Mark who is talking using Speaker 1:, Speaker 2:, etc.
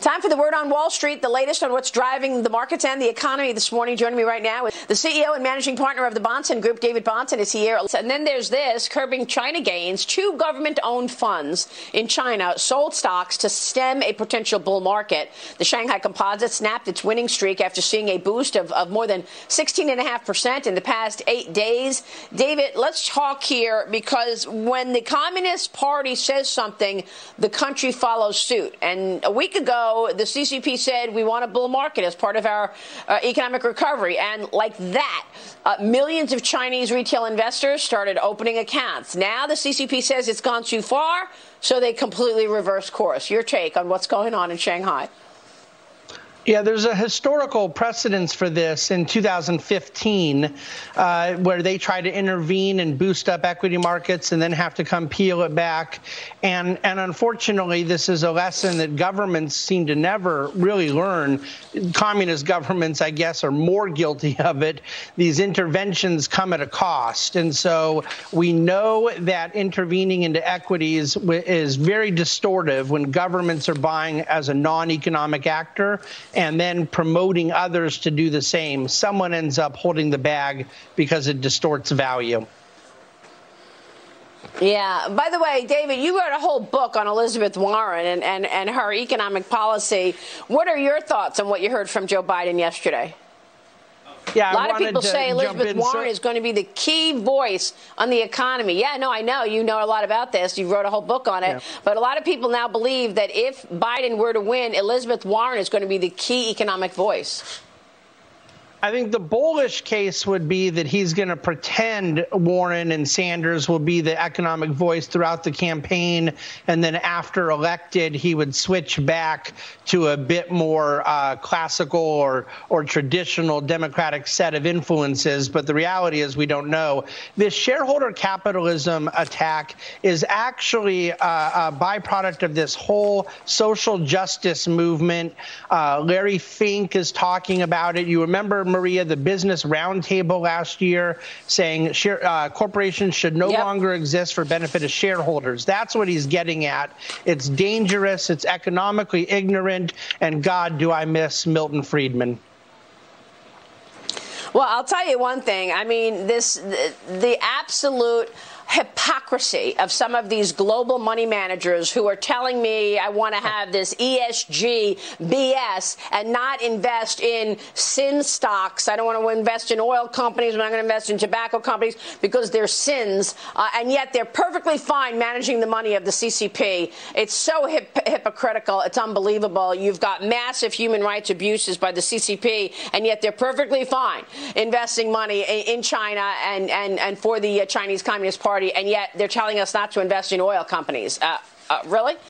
Speaker 1: Time for the word on Wall Street, the latest on what's driving the markets and the economy this morning. Joining me right now is the CEO and managing partner of the Bahnsen Group, David Bahnsen, is here. And then there's this curbing China gains. Two government owned funds in China sold stocks to stem a potential bull market. The Shanghai Composite snapped its winning streak after seeing a boost of, of more than 16.5% in the past eight days. David, let's talk here because when the Communist Party says something, the country follows suit. And a week ago, the CCP said we want a bull market as part of our uh, economic recovery. And like that, uh, millions of Chinese retail investors started opening accounts. Now the CCP says it's gone too far, so they completely reverse course. Your take on what's going on in Shanghai?
Speaker 2: Yeah, there's a historical precedence for this in 2015, uh, where they try to intervene and boost up equity markets and then have to come peel it back. And, and unfortunately, this is a lesson that governments seem to never really learn. Communist governments, I guess, are more guilty of it. These interventions come at a cost. And so we know that intervening into equities is very distortive when governments are buying as a non economic actor and then promoting others to do the same, someone ends up holding the bag because it distorts value.
Speaker 1: Yeah. By the way, David, you wrote a whole book on Elizabeth Warren and, and, and her economic policy. What are your thoughts on what you heard from Joe Biden yesterday?
Speaker 2: Yeah,
Speaker 1: a lot of people say Elizabeth Warren so- is going to be the key voice on the economy. Yeah, no, I know you know a lot about this. You wrote a whole book on it. Yeah. But a lot of people now believe that if Biden were to win, Elizabeth Warren is going to be the key economic voice.
Speaker 2: I think the bullish case would be that he's going to pretend Warren and Sanders will be the economic voice throughout the campaign, and then after elected, he would switch back to a bit more uh, classical or or traditional Democratic set of influences. But the reality is, we don't know. This shareholder capitalism attack is actually a, a byproduct of this whole social justice movement. Uh, Larry Fink is talking about it. You remember Maria, the Business Roundtable last year, saying share, uh, corporations should no yep. longer exist for benefit of shareholders. That's what he's getting at. It's dangerous. It's economically ignorant. And God, do I miss Milton Friedman.
Speaker 1: Well, I'll tell you one thing. I mean, this the, the absolute hypocrisy of some of these global money managers who are telling me I want to have this ESG BS and not invest in sin stocks. I don't want to invest in oil companies. I'm not going to invest in tobacco companies because they're sins. Uh, and yet they're perfectly fine managing the money of the CCP. It's so hip- hypocritical. It's unbelievable. You've got massive human rights abuses by the CCP, and yet they're perfectly fine investing money in China and, and, and for the Chinese Communist Party. Party, and yet they're telling us not to invest in oil companies. Uh, uh, really?